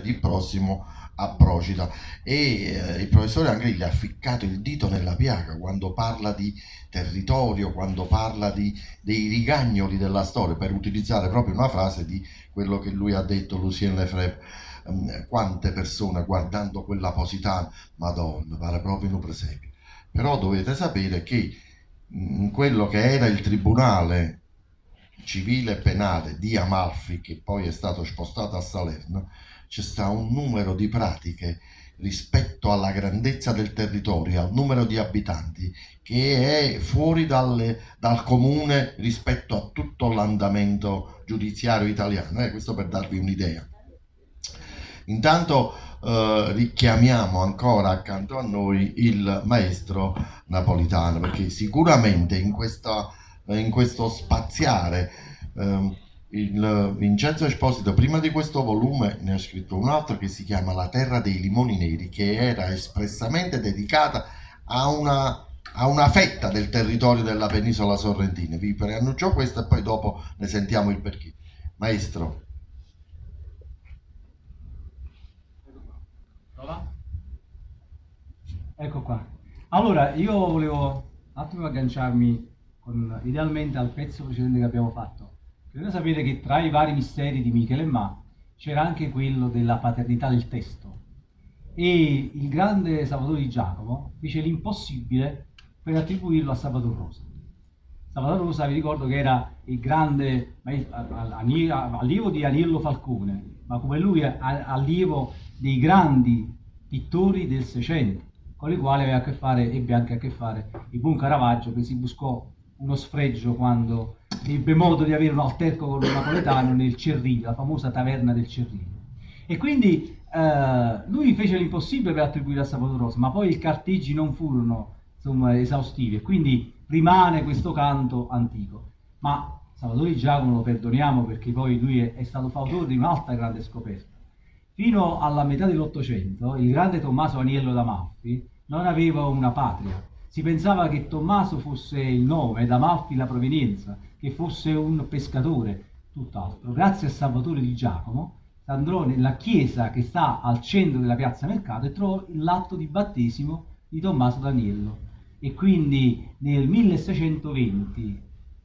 di prossimo a Procida e eh, il professore anche gli ha ficcato il dito nella piaga quando parla di territorio, quando parla di, dei rigagnoli della storia, per utilizzare proprio una frase di quello che lui ha detto, Lucien Lefebvre, um, quante persone guardando quella Positana, madonna, pare proprio un presepio. Però dovete sapere che in quello che era il tribunale civile e penale di Amalfi, che poi è stato spostato a Salerno, c'è sta un numero di pratiche rispetto alla grandezza del territorio, al numero di abitanti, che è fuori dalle, dal comune rispetto a tutto l'andamento giudiziario italiano. Eh, questo per darvi un'idea. Intanto eh, richiamiamo ancora accanto a noi il maestro napolitano, perché sicuramente in, questa, in questo spaziare eh, il Vincenzo Esposito prima di questo volume ne ha scritto un altro che si chiama La terra dei limoni neri che era espressamente dedicata a una, a una fetta del territorio della penisola sorrentina. Vi preannuncio questo e poi dopo ne sentiamo il perché. Maestro. Ecco qua. Allora io volevo un attimo agganciarmi con, idealmente al pezzo precedente che abbiamo fatto Bisogna sapere che tra i vari misteri di Michele Ma c'era anche quello della paternità del testo e il grande Salvatore di Giacomo fece l'impossibile per attribuirlo a Salvatore Rosa. Salvatore Rosa vi ricordo che era il grande allievo di Aniello Falcone, ma come lui allievo dei grandi pittori del Seicento, con i quali aveva a che fare, ebbe anche a che fare il buon Caravaggio che si buscò uno sfregio quando ebbe modo di avere un alterco con un napoletano nel Cerriglio, la famosa taverna del Cerriglio. E quindi eh, lui fece l'impossibile per attribuire a Salvatore Rosa, ma poi i carteggi non furono insomma, esaustivi e quindi rimane questo canto antico. Ma Salvatore Giacomo lo perdoniamo perché poi lui è, è stato fautore di un'altra grande scoperta. Fino alla metà dell'Ottocento il grande Tommaso Aniello d'Amalfi non aveva una patria, si pensava che Tommaso fosse il nome, da Malfi la provenienza, che fosse un pescatore, tutt'altro. Grazie a Salvatore di Giacomo andrò nella chiesa che sta al centro della piazza Mercato e trovò l'atto di battesimo di Tommaso Daniello. E quindi nel 1620,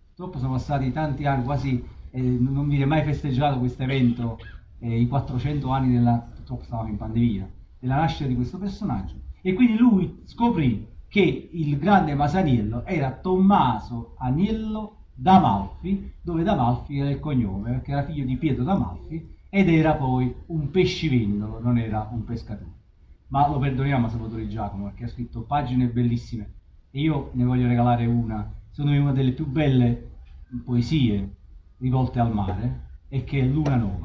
purtroppo sono passati tanti anni, quasi eh, non viene mai festeggiato questo evento, eh, i 400 anni della, purtroppo stavamo in pandemia, della nascita di questo personaggio. E quindi lui scoprì che il grande Masaniello era Tommaso Aniello d'Amalfi, dove d'Amalfi era il cognome, perché era figlio di Pietro d'Amalfi ed era poi un pescivendolo, non era un pescatore. Ma lo perdoniamo a Salvatore Giacomo perché ha scritto pagine bellissime e io ne voglio regalare una. Secondo me una delle più belle poesie rivolte al mare e che è Luna Nova.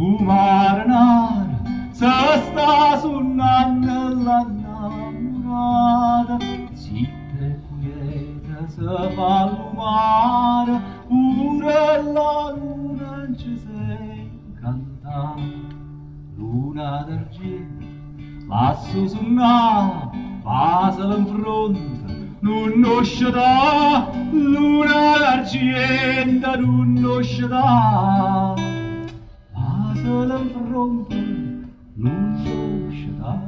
stu marana se sta sunnando la strada zitte quieta se fa lumare pure la luna ci sei canta luna d'argento lasso suona pasala in fronte. Non uscirà luna să-l non so joc și da.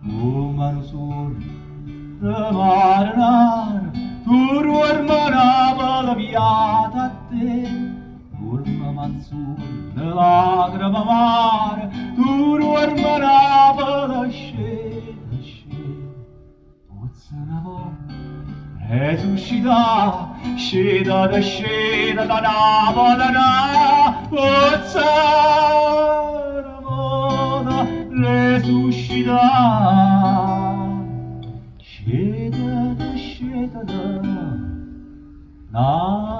Cu mărzuri de mare rar, tur urmăream la viața te, urmă Mansur de lagrimă mare, 해수 시다 시다다 시다다 나바다나 어차라마다 레수 시다 시다다 시다다 나